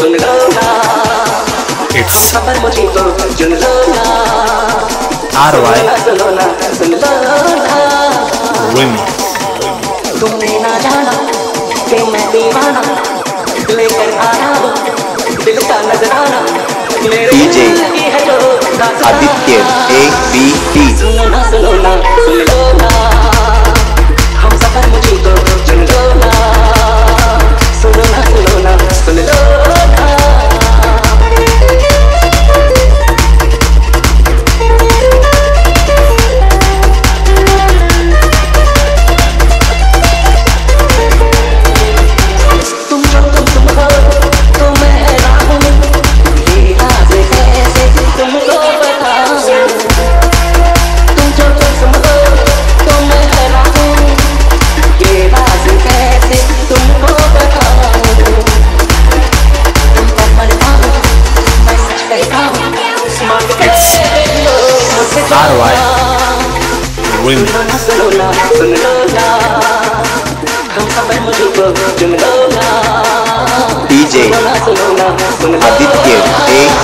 It's RY Remix. तुमने ना जाना कि मैं दीवाना। लेकर आना वो दिल का नजराना। मेरे आदित्य ए बी कोई नहीं डीजे आदित्य एक